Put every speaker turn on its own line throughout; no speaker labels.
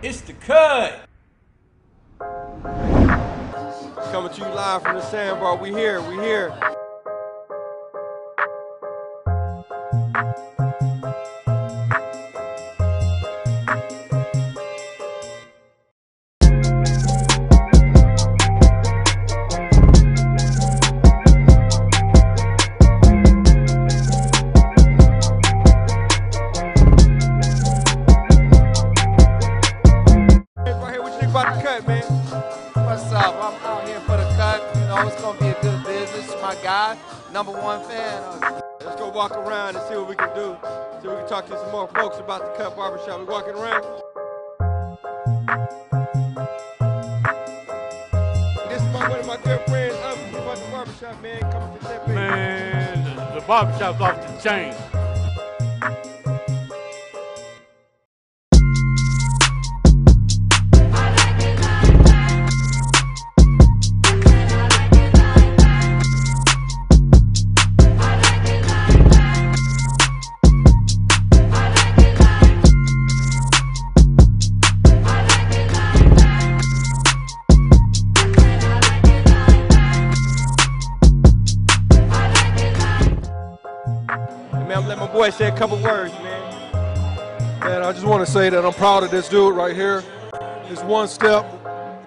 It's the cut.
Coming to you live from the sandbar. We here, we here.
What's up? I'm out here for the cut. You know, it's gonna be a good business. My guy, number one fan.
Let's go walk around and see what we can do. See if we can talk to some more folks about the cut barbershop. We walking around. This is my, one of my good friends, um, about the barbershop, man, coming to Tempe.
Man, the, the barbershop's off the chain.
Boy say a couple words, man.
Man, I just want to say that I'm proud of this dude right here. This one step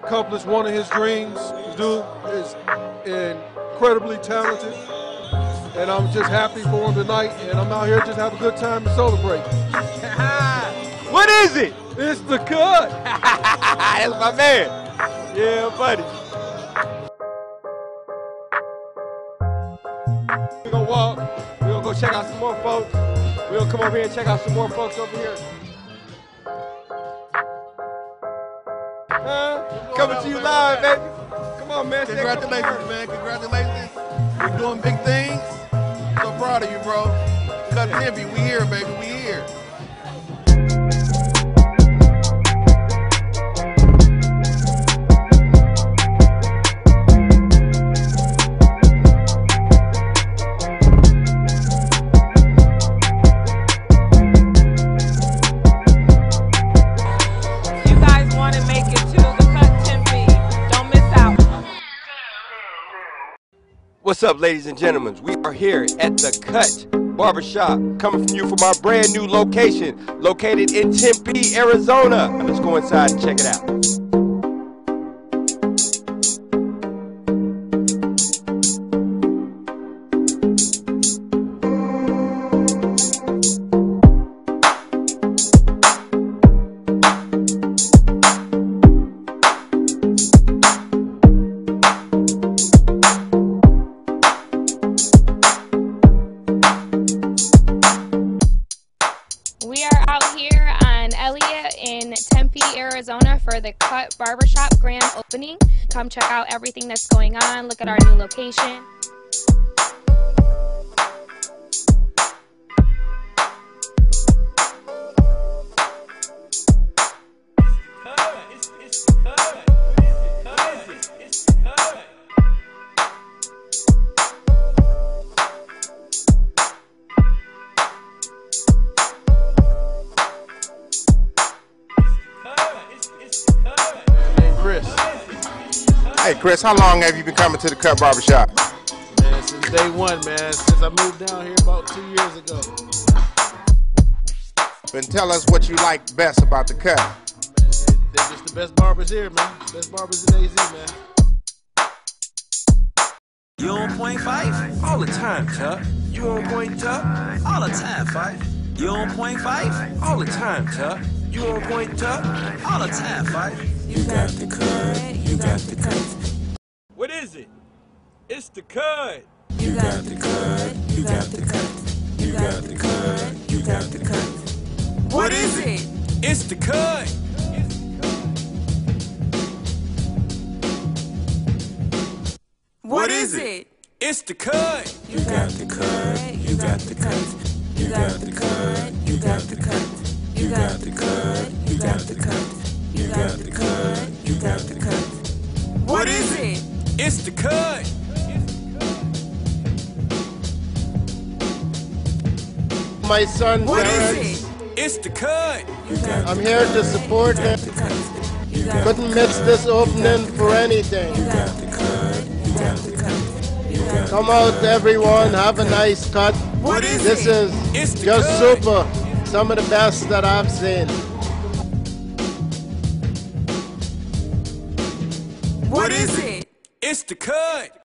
accomplished one of his dreams. This dude is incredibly talented. And I'm just happy for him tonight. And I'm out here just have a good time to celebrate.
what is it?
It's the cut.
That's my man. Yeah, buddy. We're gonna walk. We're gonna go check out some more folks. We're gonna come over here and check out some more folks over here. Huh? Coming to you live, baby. Come on, man. Say a couple
Congratulations, man. Congratulations. You're doing big things. So proud of you, bro. Cut Tempe, we here, baby. We here.
What's up, ladies and gentlemen? We are here at the Cut Barbershop, coming from you from our brand new location, located in Tempe, Arizona. Let's go inside and check it out.
Elliott in Tempe, Arizona for the Cut Barbershop grand opening. Come check out everything that's going on. Look at our new location.
Hey, Chris,
how long have you been coming to the Cut Barbershop?
Man, since day one, man. Since I moved down here about two years ago.
And tell us what you like best about the cut.
They- They're just the best barbers here, man. Best barbers in AZ, man.
You on point five? All the time, Tuck. You on point Tuck? All the time, five. You on point five? All the time, Tuck. You on point Tuck? All the time, five.
You got the cut. You got the cut. What is it? It's the cut. You got the cut. You got the cut. You got the cut. You got the cut. What is it? It's the cut. What is it? It's the cut. You got the cut. You got the cut. You got the cut. You got the cut. You got the cut. You got the cut. It's the cut.
My son,
What
Terrence.
is it? It's the cut.
I'm here to support him. Couldn't miss this opening for anything. Come out, everyone. Have a nice cut.
What is
this
it?
is
It's
just
cut.
super. Some of the best that I've seen.
What is it? It's the cut.